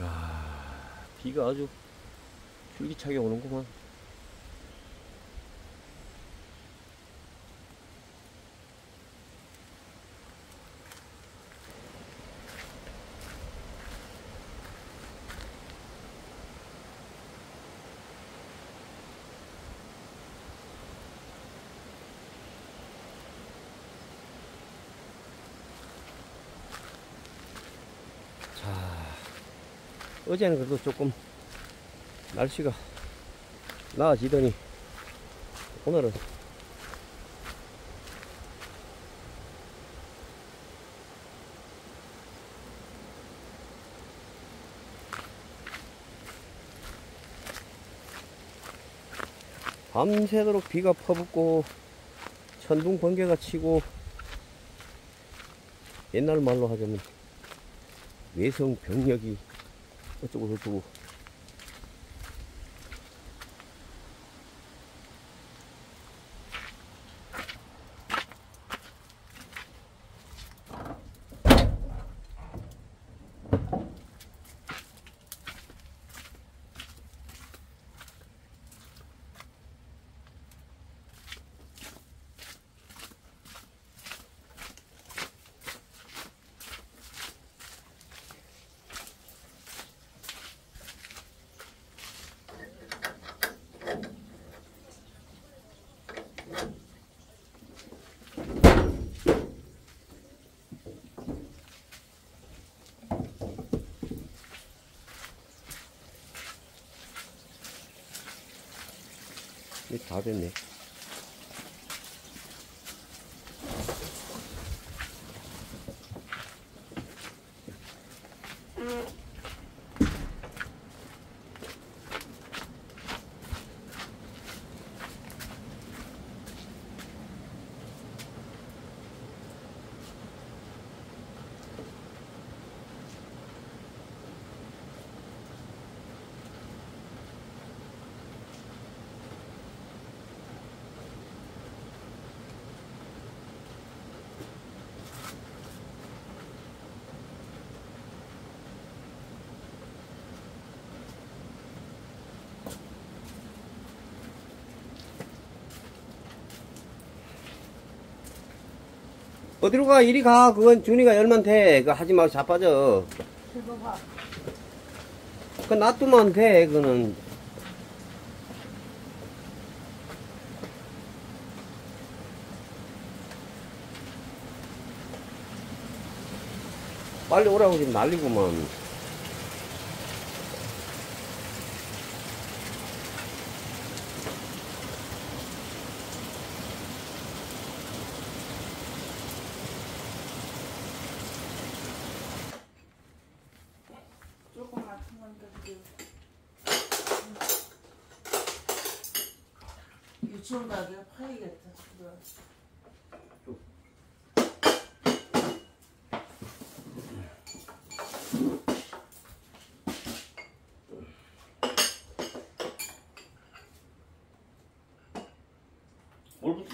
야 비가 아주 줄기차게 오는구만. 어제는 그래도 조금 날씨가 나아지더니 오늘은 밤새도록 비가 퍼붓고 천둥 번개가 치고 옛날 말로 하자면 외성 병력이 어쩌고 저 다 됐네. 어디로 가? 이리 가. 그건 준이가 열면 돼. 그거 하지 말고 자빠져. 그거 놔두면 돼. 그거는. 빨리 오라고 지금 난리구만. 조금 같은 건데 그게. 유치원 가게 파이겠다. 그거.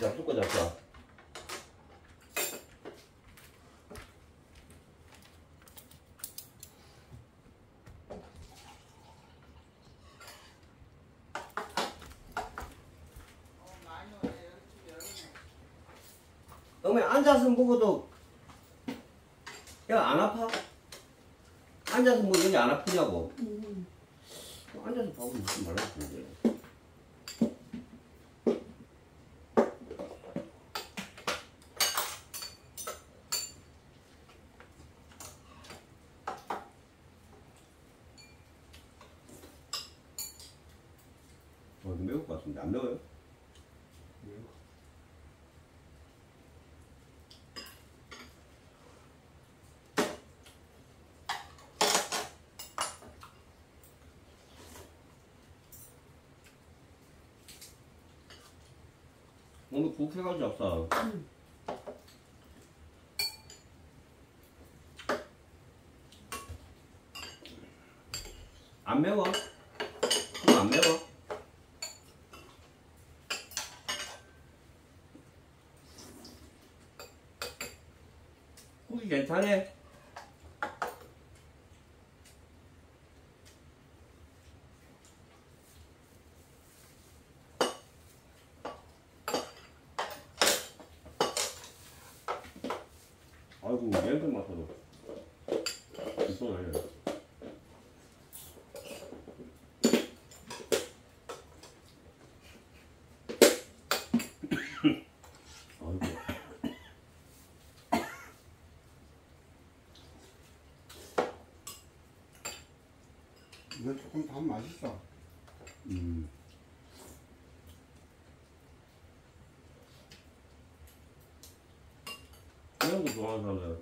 잡술 거 잡자. 어. 어머니 앉아서 먹어도 야안 아파? 앉아서 먹는 게 안 아프냐고? 앉아서 밥을 먹지 말았는데. 어, 이거 매울 것 같은데 안 매워요? 오늘 국 해가지고 잡사. 안 매워? 안 매워? 국이 괜찮아? 아이고, 냄새 맡아도. 이건. 아이고. 이거 조금 더 맛있어. 음. 이런 거 좋아하는 사람들.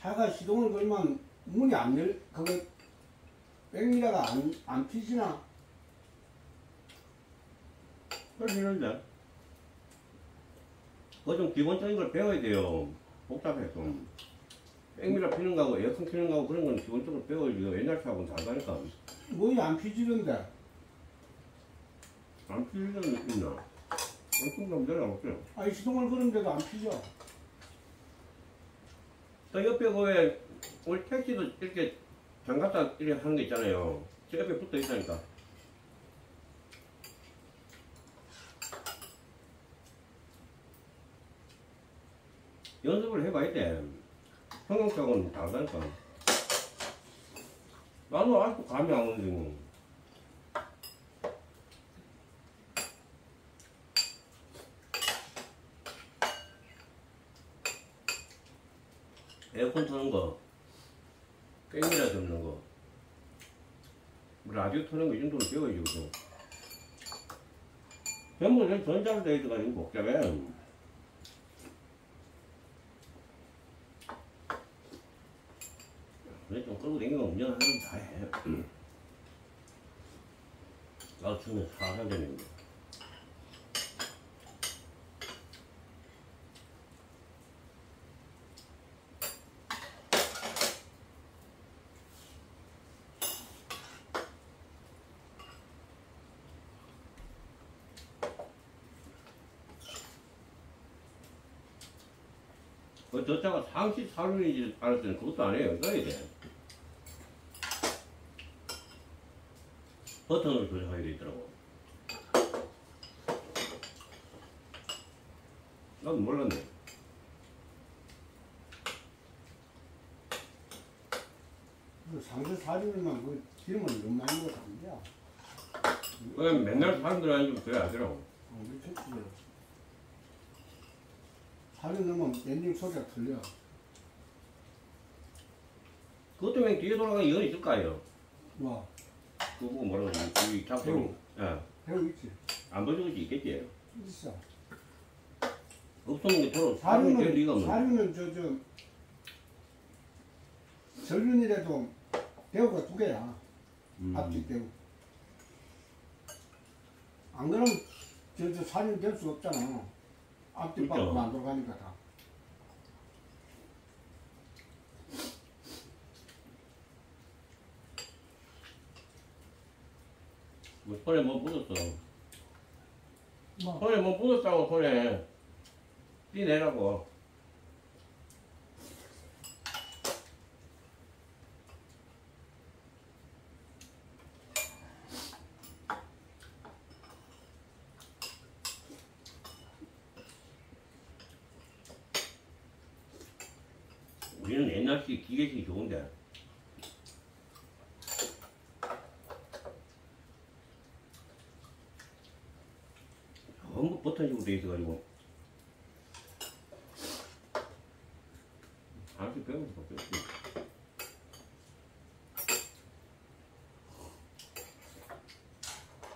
차가 시동을 걸면 문이 안 열, 그거 백미라가 안, 안 피지나? 그러시는데. 그거 좀 기본적인 걸 배워야 돼요. 복잡해, 좀. 백미라 피는 거하고 에어컨 키는 거하고 그런 건 기본적으로 배워야지. 옛날 차하고는 다르다니까. 문이 안 피지는데. 안 피는 건 있나? 엄청 좀 내려볼게요. 아니 시동을 걸는데도 안 피죠. 또 옆에 그왜 우리 택시도 이렇게 장갑다 이렇게 하는 거 있잖아요. 저 옆에 붙어 있다니까. 연습을 해봐야 돼. 성형차고는 다르다니까. 나도 아직도 감이 안 오는데 뭐. 에어컨 트는 거, 깽이라 접는 거, 뭐 라디오 트는 거 이 정도는 배워야지, 그죠? 전부 다 전자로 되어 있어가지고 복잡해. 근데 좀 끌고 다니면 운전하는 다 해. 나도 처음에 사살 되는데. 그 저자가 상시 사륜인지 알았더니 그것도 아니에요. 써야 돼. 버튼을 조정하게 돼 있더라고. 나도 몰랐네. 그 상세 사진이면 그 기름을 너무 많이 먹어서 안 돼. 그냥 맨날 사람들 아니고 그래 하더라고. 어, 미쳤지. 사진 넣으면 엔진 소리가 틀려. 그것 때문에 뒤에 돌아가는 연이 있을 거예요. 뭐, 그거 뭐라고 이, 이 작품. 예. 배우 있지? 안 보여줄 수 있겠지. 있어. 없으면 저로 사륜 될 리가 없네. 사륜은 저, 저, 전륜이라도 배우가 두 개야. 음. 앞뒤 배우. 안 그러면 저, 저 사륜 될수 없잖아. 앞뒤 그렇죠. 밖으로 안 돌아가니까 다. 뭐 손에 뭐 묻었어. 뭐, 손에 뭐 묻었다고 손에. 띠내라고. 우리는 옛날식 기계식이 좋은데. 전부 버튼 식으로 돼 있어가지고. 아직 배우는 수밖에 없지.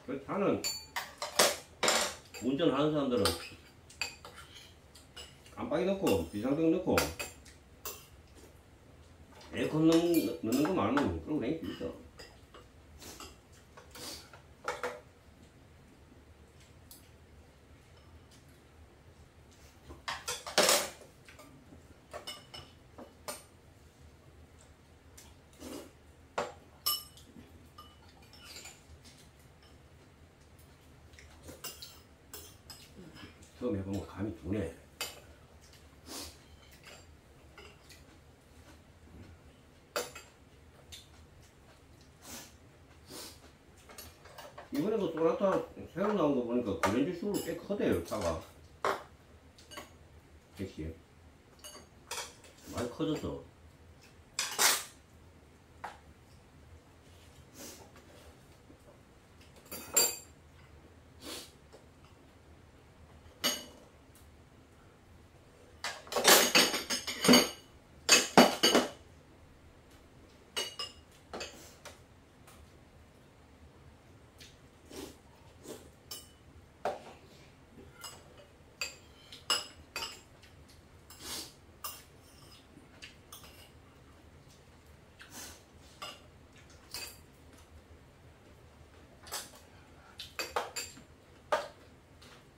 그 차는 운전하는 사람들은 깜빡이 넣고 비상등 넣고 에어컨 넣, 넣는 거 말고 그러고 다닐 수 있어. 처음 해보면 감이 두네. 이번에도 또 나타 새로 나온 거 보니까 그랜저 슈로 꽤 커대요, 차가. 역시. 많이 커졌어.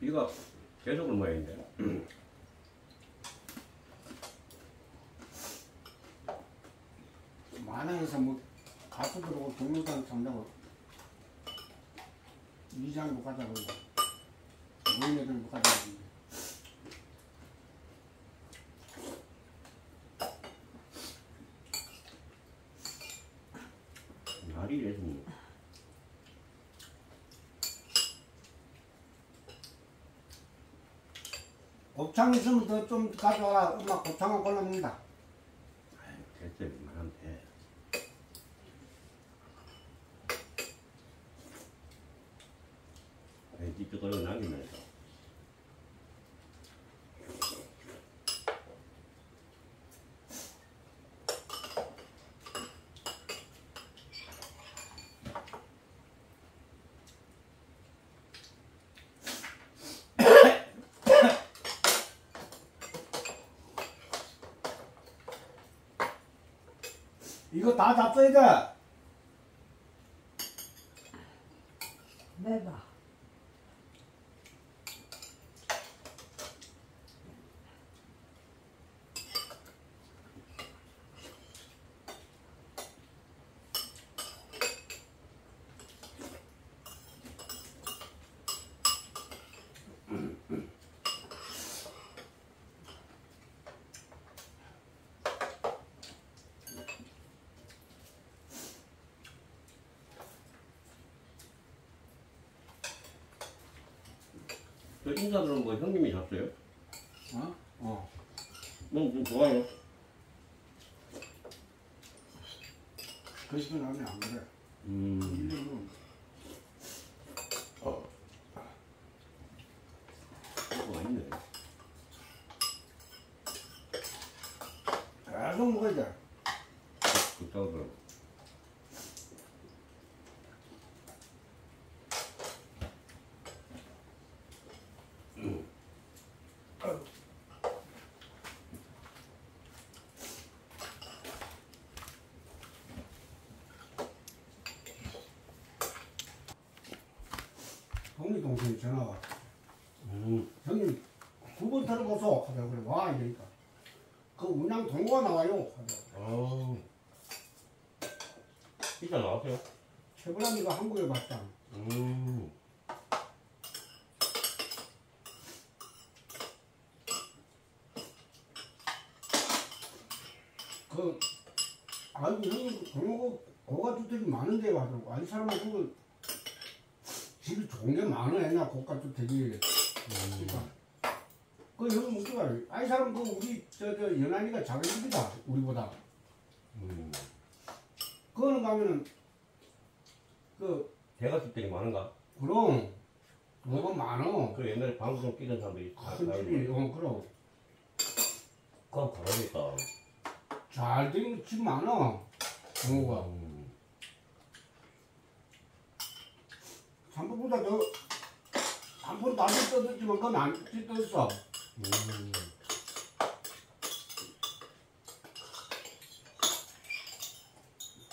비가 계속 올 모양인데 만항에서 뭐 가수 들어오고 동영상 산다고 이장도 가자고 노인네들도 가자고 날이 이래서 곱창 있으면 더 좀 가져와 엄마 곱창을 골라 먹는다 아이, 됐어요 이만하면 돼 에이 찌찌거리고 남기면서 이거 다 잡숴야 저 인사들은 뭐 형님이 잡어요? 어? 어. 뭐좀 좋아요 그 시간 하면 안 그래 음 일년은 뭐가 있네 계속 먹어야 돼 그렇다고 형님 동생이 전화 와 음. 형님 두번 들어보소 하더라고. 그래 와 이러니까. 그 운양 동고가 나와요. 하더라고 아우. 진짜 나왔어요? 최불암이가 한국에 음. 그 아이고 형님 동고 고가주택이 많은데 하더라고. 아니 사람은 그거 집이 좋은 게 많아. 옛날 고가주택이 그러니까. 그 형님 웃기가 아이 사람 그 우리 저저 연한이가 작은 집이다. 우리보다. 음. 그거는 가면은 그 대가집들이 많은가? 그럼. 뭐가 많어. 그 옛날에 방송 끼던 사람들이 다큰 집이 어 그럼. 그거 가야겠다. 잘된집 많아. 동호가. 음. 삼보보다 더 삼보 나도 떠들지만 그건 안 떠들었어. 음.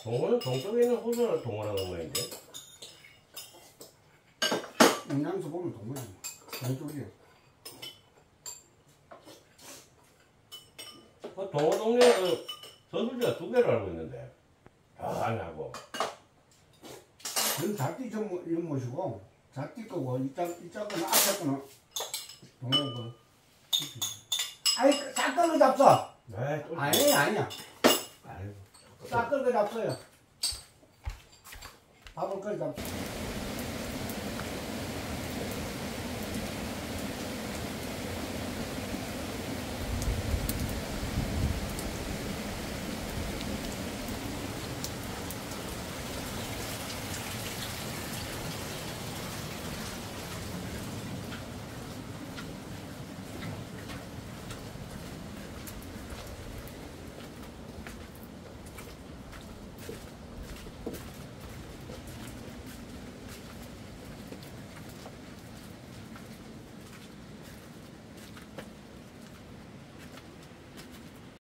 동원 동쪽에 있는 호수를 동원하는 모양인데? 영양서 보면 동호야. 왼쪽이야. 그 동원 동네에 그 저수지가 두 개를 알고 있는데 다 하냐고 그건 자띠 좀 이런 모시고 자띠 거고 이짝 이짝 거는 앞에 거는 거 아이 싹 끌고 잡숴. 네, 또- 아니 아니야. 싹 끌고 잡숴요. 밥을 끌고 잡숴